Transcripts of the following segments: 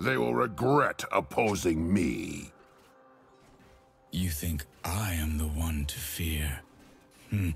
They will regret opposing me. You think I am the one to fear? Hmm.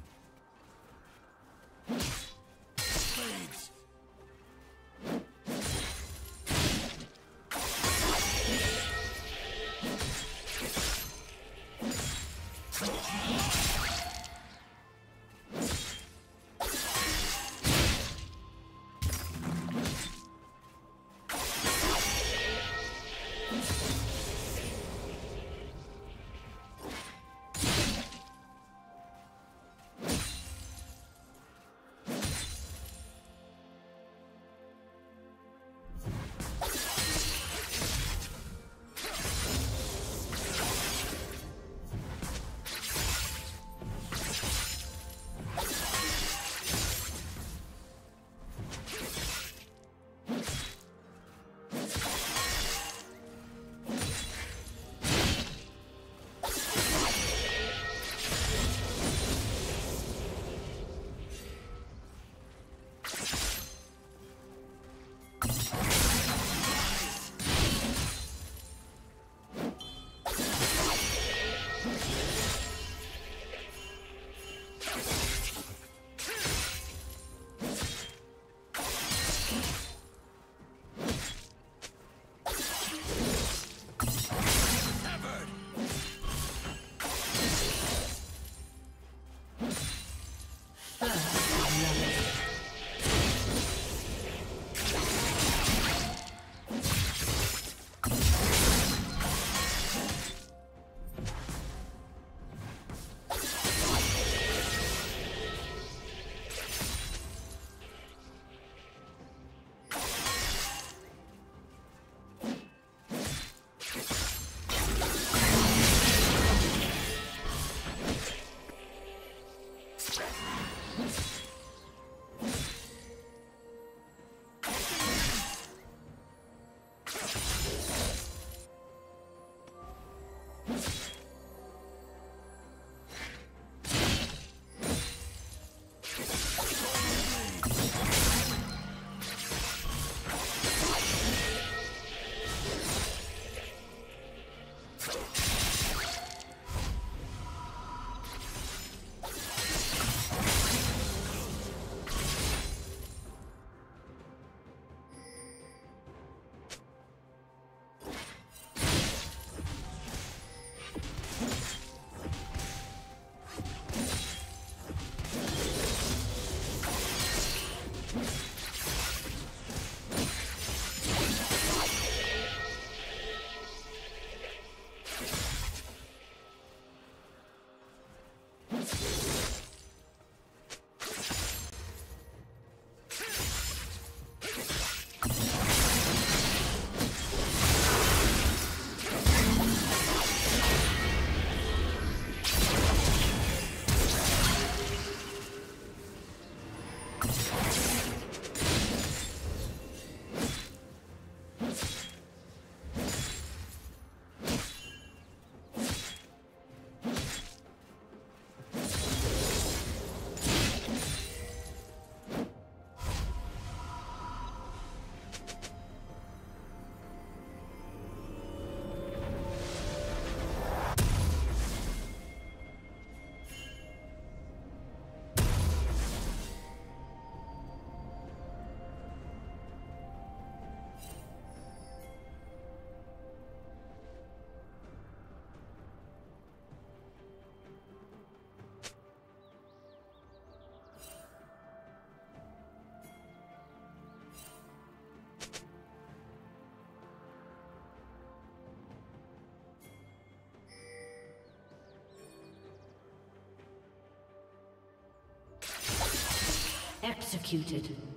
Executed.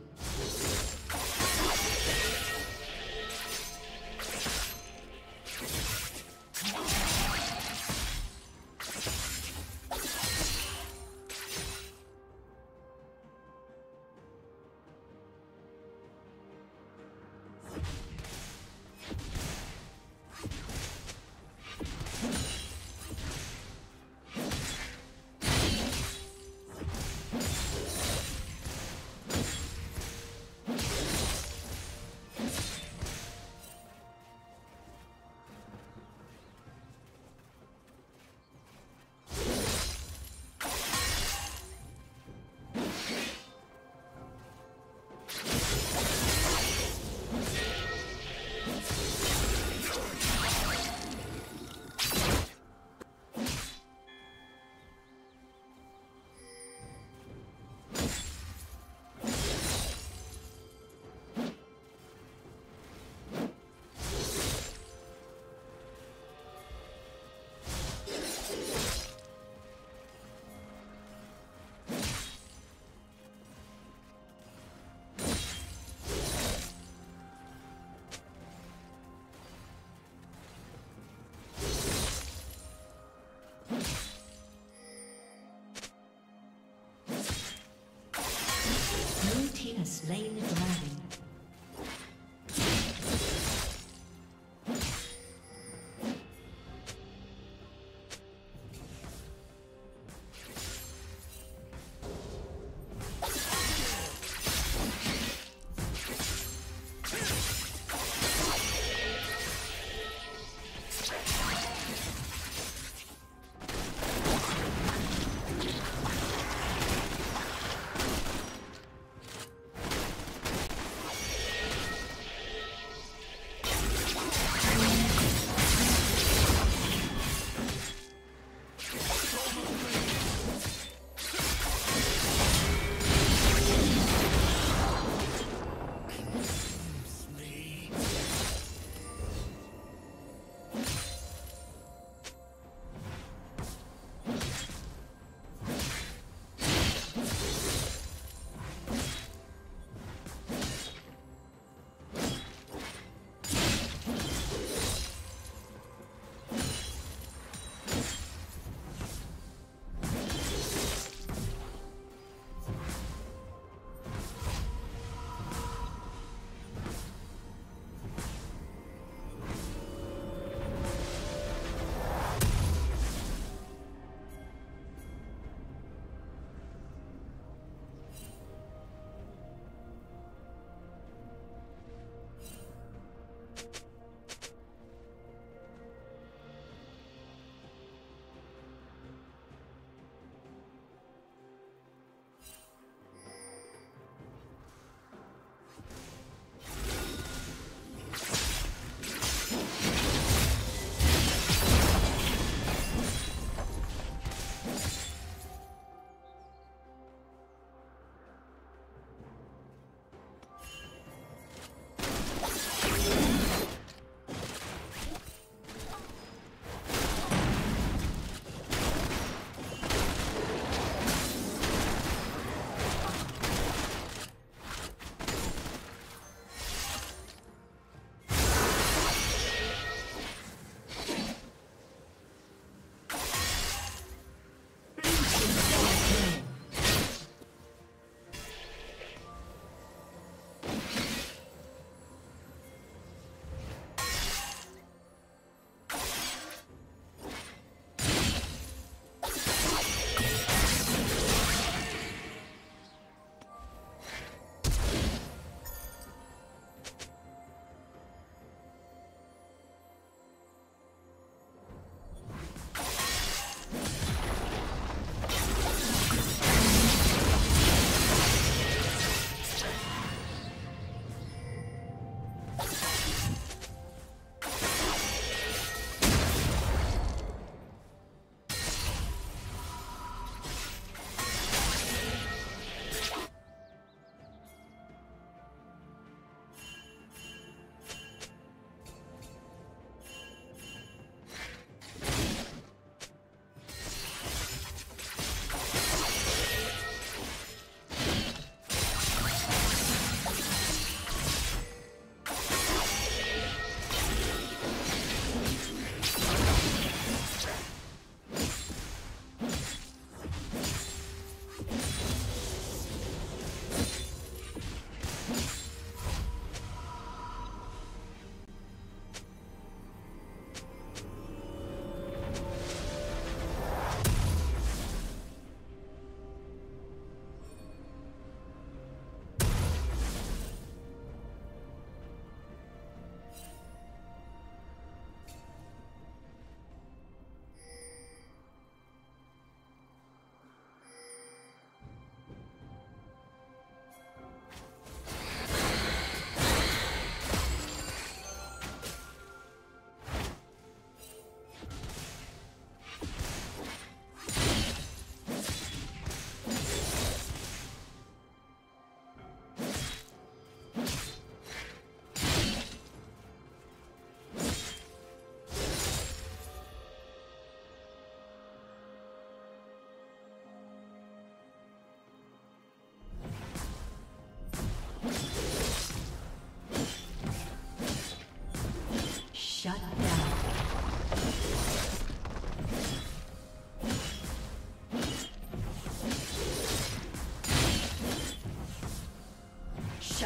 slain the dragon.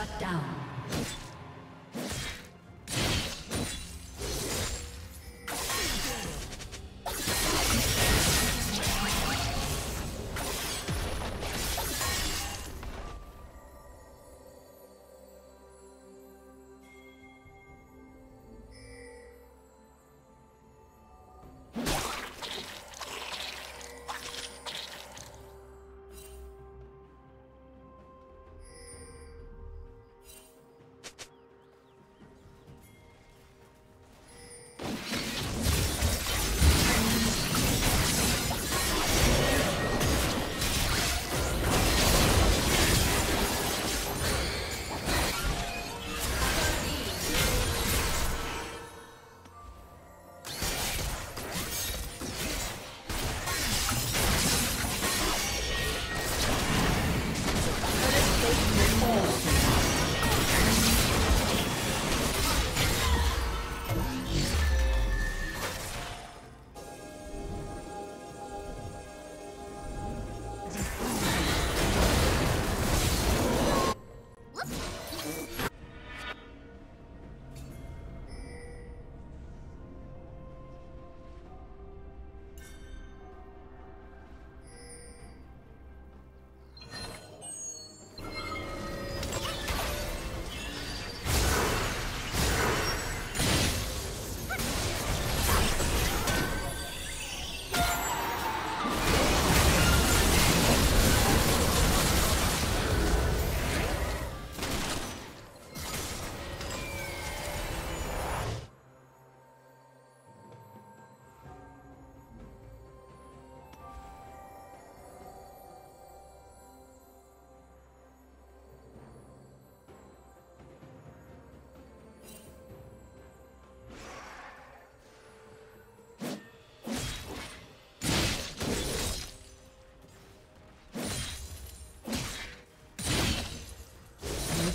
Shut down.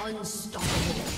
Unstoppable.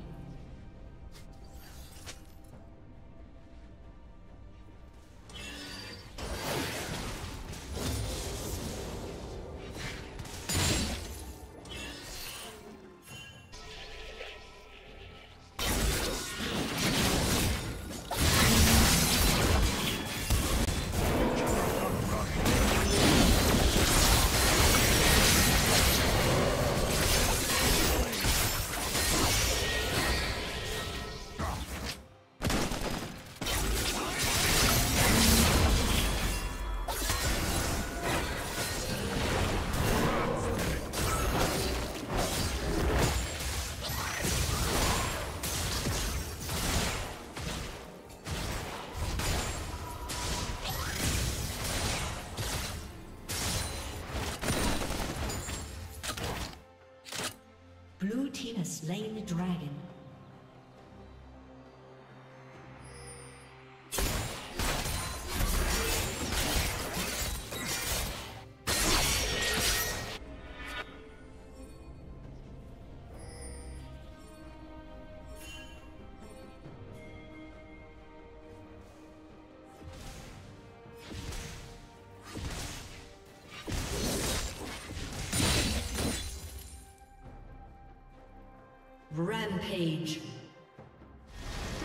Rampage.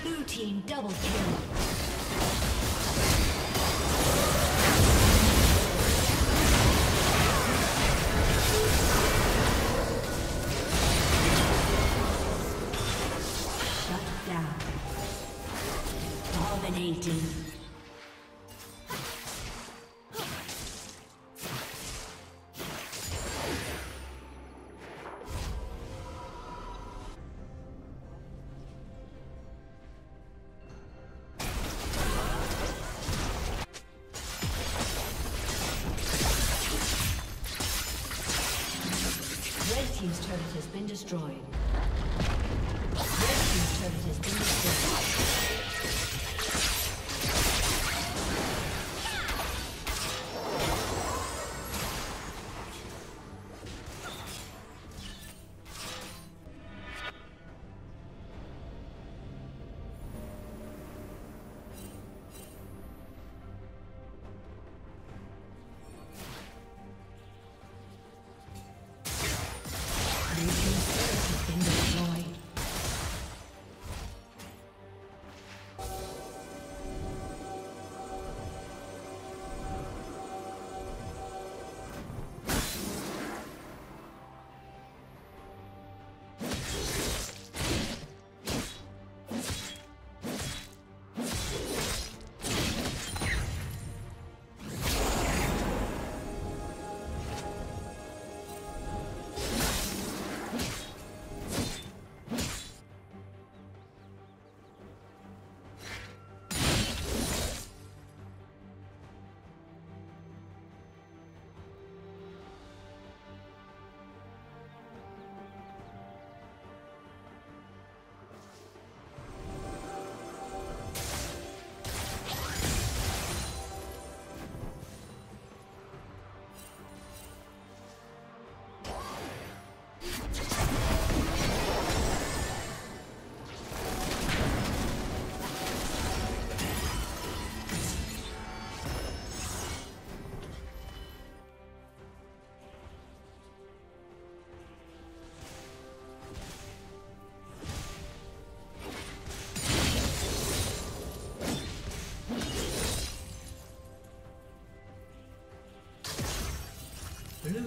Blue Team double kill. Dominating. Destroyed.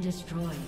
destroyed.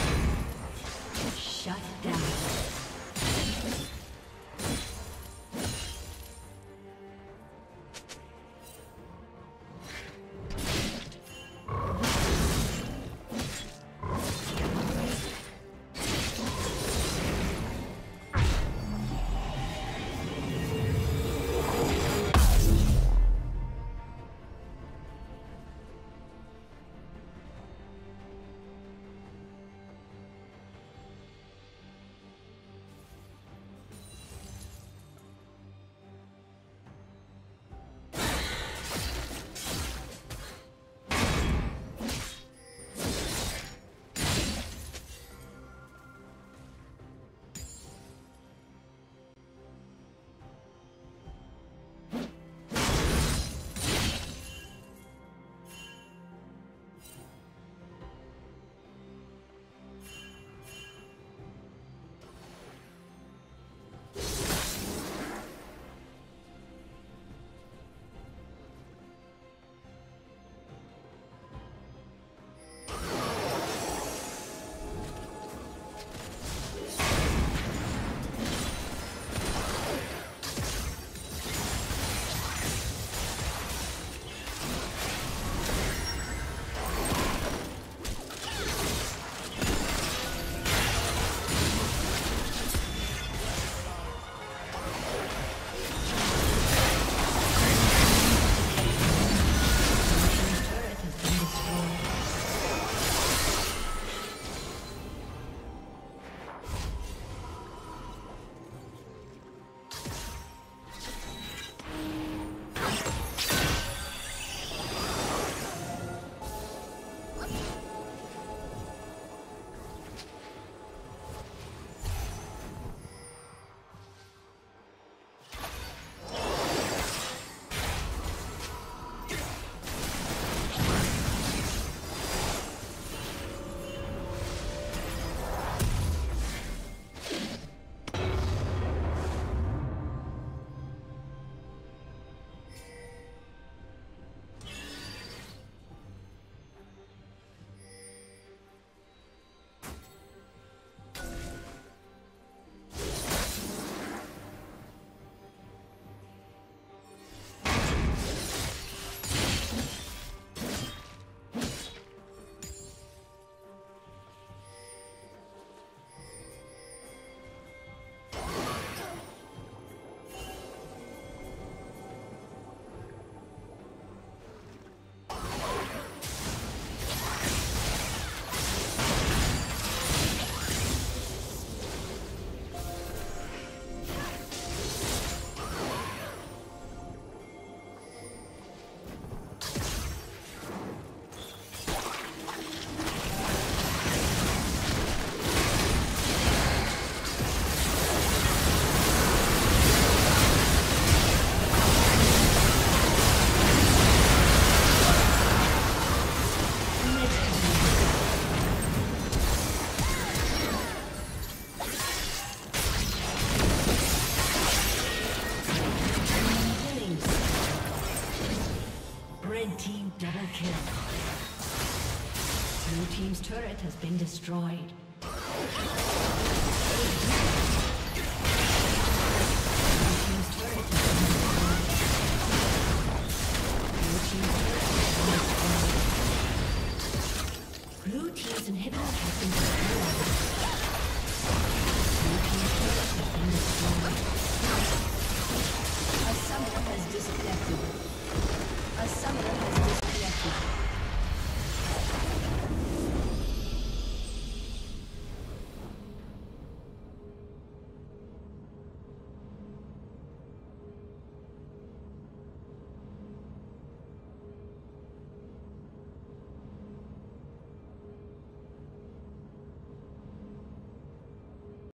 Destroyed.